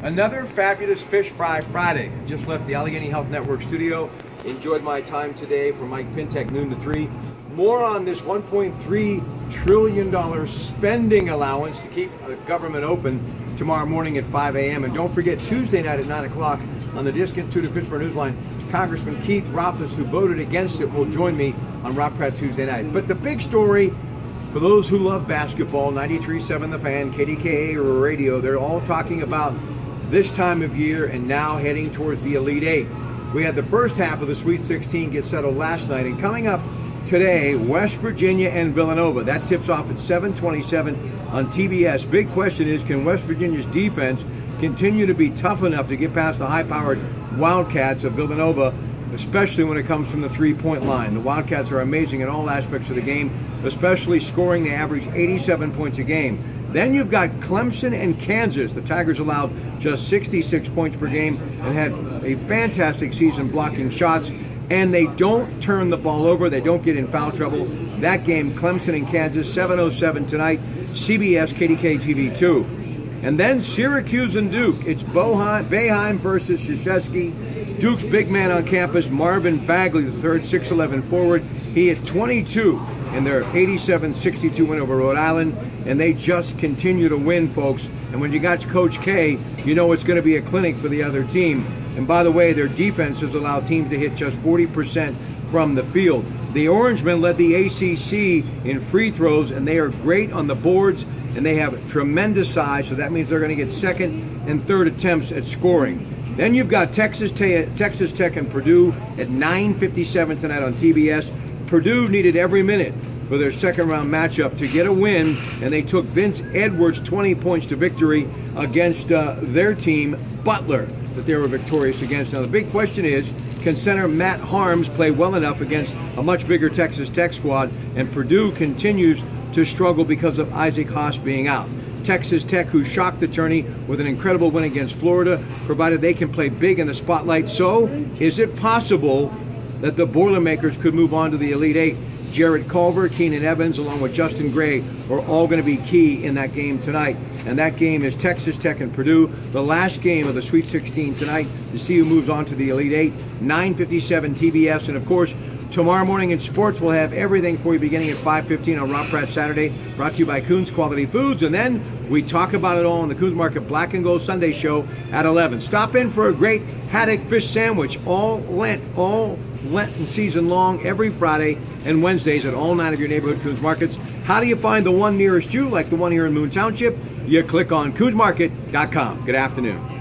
Another fabulous Fish Fry Friday. Just left the Allegheny Health Network studio. Enjoyed my time today from Mike Pintek, noon to 3. More on this $1.3 trillion spending allowance to keep the government open tomorrow morning at 5 a.m. And don't forget, Tuesday night at 9 o'clock on the Discontinued Pittsburgh Newsline, Congressman Keith Rothfus, who voted against it, will join me on Rob Pratte Tuesday night. But the big story for those who love basketball, 93.7 The Fan, KDKA Radio, they're all talking about this time of year and now heading towards the Elite Eight. We had the first half of the Sweet 16 get settled last night, and coming up today, West Virginia and Villanova. That tips off at 727 on TBS. Big question is, can West Virginia's defense continue to be tough enough to get past the high-powered Wildcats of Villanova, especially when it comes from the three-point line. The Wildcats are amazing in all aspects of the game, especially scoring. They average 87 points a game. Then you've got Clemson and Kansas. The Tigers allowed just 66 points per game and had a fantastic season blocking shots. And they don't turn the ball over. They don't get in foul trouble. That game, Clemson and Kansas, 7:07 tonight. CBS, KDK TV 2. And then Syracuse and Duke. It's Boheim, Boeheim versus Krzyzewski. Duke's big man on campus, Marvin Bagley, the third 6'11 forward. He hit 22 in their 87-62 win over Rhode Island, and they just continue to win, folks. And when you got Coach K, you know it's going to be a clinic for the other team. And by the way, their defense has allowed teams to hit just 40% from the field. The Orangemen led the ACC in free throws, and they are great on the boards, and they have tremendous size, so that means they're going to get second and third attempts at scoring. Then you've got Texas, Texas Tech and Purdue at 9.57 tonight on TBS. Purdue needed every minute for their second round matchup to get a win, and they took Vince Edwards 20 points to victory against uh, their team, Butler, that they were victorious against. Now, the big question is can center Matt Haarms play well enough against a much bigger Texas Tech squad? And Purdue continues to struggle because of Isaac Haas being out. Texas Tech, who shocked the tourney with an incredible win against Florida, provided they can play big in the spotlight. So, is it possible that the Boilermakers could move on to the Elite Eight. Jarrett Culver, Keenan Evans, along with Justin Gray, are all going to be key in that game tonight. And that game is Texas Tech and Purdue, the last game of the Sweet 16 tonight to see who moves on to the Elite Eight. 9:57 TBS, and of course, tomorrow morning in sports we'll have everything for you beginning at 5:15 on Rob Pratte Saturday, brought to you by Kuhn's Quality Foods, and then we talk about it all on the Kuhn's Market Black and Gold Sunday Show at 11. Stop in for a great haddock fish sandwich, all Lent, all Lenten season long every Friday and Wednesdays at all nine of your neighborhood Kuhn's markets. How do you find the one nearest you, like the one here in Moon Township? You click on Kuhn'sMarket.com. Good afternoon.